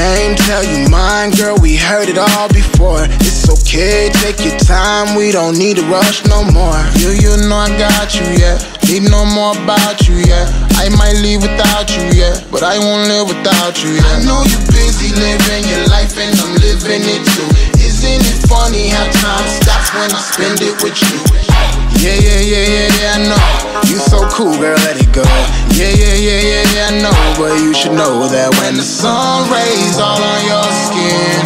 Name, tell you mine, girl. We heard it all before. It's okay, take your time. We don't need to rush no more. You, you know I got you, yeah. Need no more about you, yeah. I might leave without you, yeah. But I won't live without you, yeah. I know you're busy living your life and I'm living it too. Isn't it funny how time stops when I spend it with you? Yeah, yeah, yeah, yeah, yeah, I know. You so cool, girl, let it go. Yeah, yeah, yeah, yeah, yeah, I know. But you should know that when the sun rays all on your skin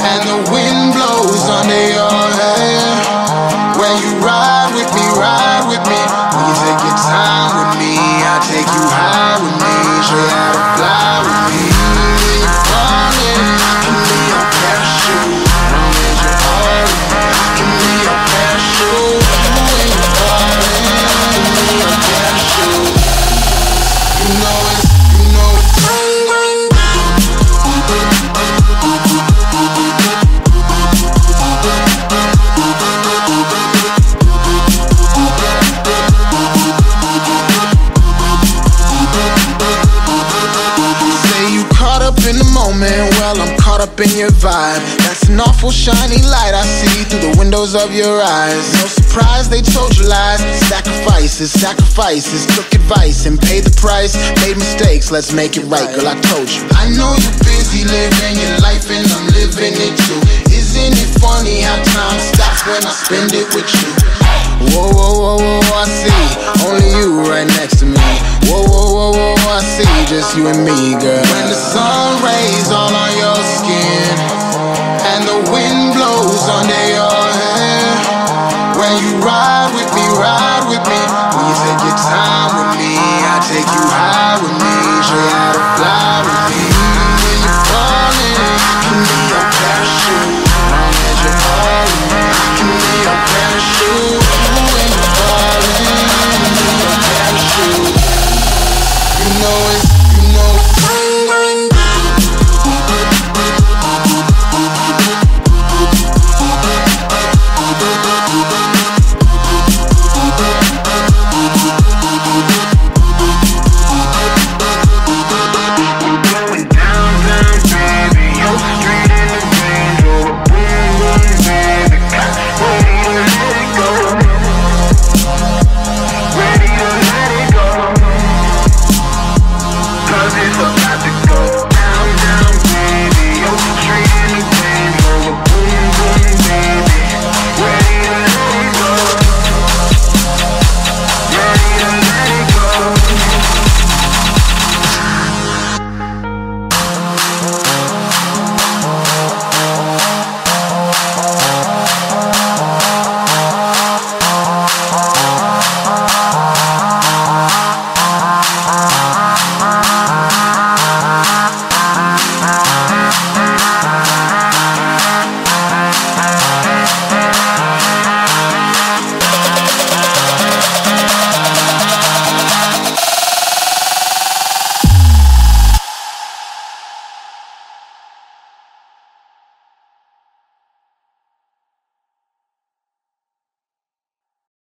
and the wind blows under your up in your vibe. That's an awful shiny light I see through the windows of your eyes. No surprise they told you lies. Sacrifices, sacrifices, took advice and paid the price. Made mistakes, let's make it right, girl, I told you. I know you're busy living your life and I'm living it too. Isn't it funny how time stops when I spend it with you? Whoa, whoa, whoa, whoa, I see. Only you right next to me. Whoa, whoa, whoa, whoa, I see. Just you and me, girl. When the sun know it's